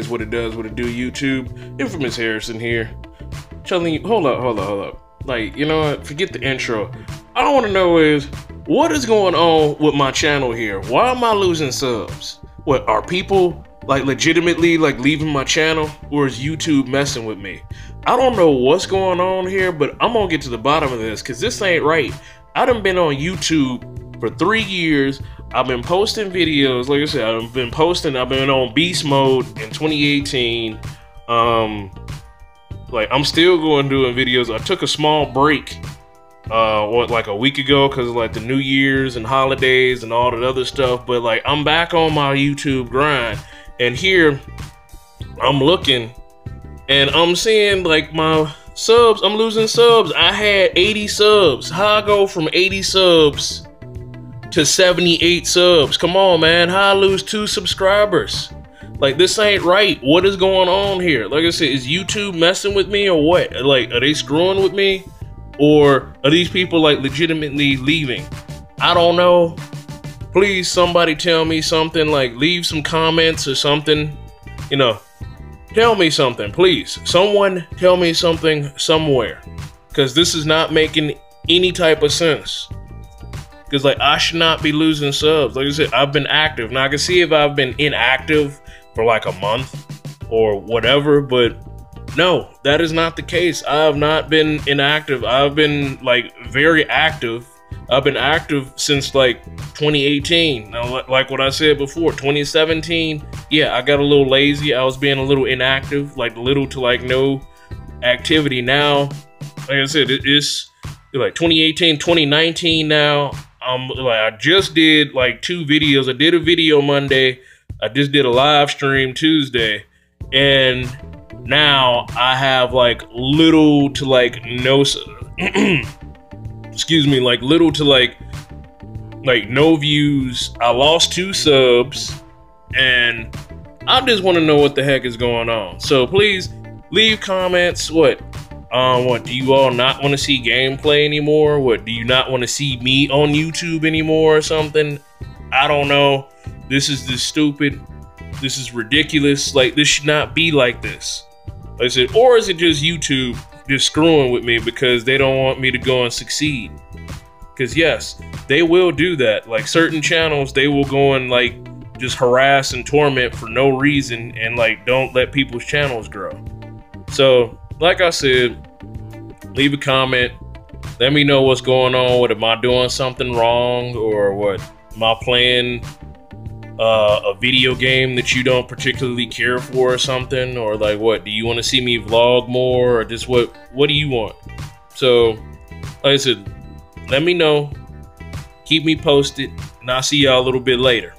is, what it does, what it do, YouTube. Infamous Herosin here. Telling you, hold up, hold up, hold up. Like, you know what? Forget the intro. I want to know is, what is going on with my channel here? Why am I losing subs? What, are people, like, legitimately, like, leaving my channel? Or is YouTube messing with me? I don't know what's going on here, but I'm gonna get to the bottom of this, because this ain't right. I done been on YouTube for three years. I've been posting videos. Like I said, I've been posting. I've been on beast mode in 2018. Um, like I'm still going doing videos. I took a small break, uh, what like a week ago because like the New Year's and holidays and all that other stuff. But like I'm back on my YouTube grind, and here I'm looking, and I'm seeing like my subs. I'm losing subs. I had 80 subs. How I go from 80 subs? To 78 subs. Come on, man. How I lose two subscribers? Like this ain't right. What is going on here? Like I said, is YouTube messing with me or what? Like, are they screwing with me? Or are these people like legitimately leaving? I don't know. Please, somebody tell me something. Like, leave some comments or something. You know, tell me something, please. Someone tell me something somewhere. Because this is not making any type of sense. Because like I should not be losing subs. Like I said, I've been active. Now I can see if I've been inactive for like a month or whatever, but no, that is not the case. I have not been inactive. I've been like very active. I've been active since like 2018. Now, like what I said before, 2017, yeah, I got a little lazy. I was being a little inactive, like little to like no activity. Now, like I said, it's like 2018, 2019 now um like I just did like two videos. I did a video Monday. I just did a live stream Tuesday. And now I have like little to like no excuse me, like little to like like no views. I lost two subs and I just want to know what the heck is going on. So please leave comments. What um, what do you all not want to see gameplay anymore? What do you not want to see me on YouTube anymore or something? I don't know. This is just stupid. This is ridiculous. Like this should not be like this. I said, or is it just YouTube just screwing with me because they don't want me to go and succeed? Because yes, they will do that. Like certain channels, they will go and like just harass and torment for no reason and like don't let people's channels grow. So like I said, leave a comment. Let me know what's going on. What am I doing something wrong, or what? Am I playing uh, a video game that you don't particularly care for, or something, or like what? Do you want to see me vlog more, or just what? What do you want? So, like I said, let me know. Keep me posted, and I'll see y'all a little bit later.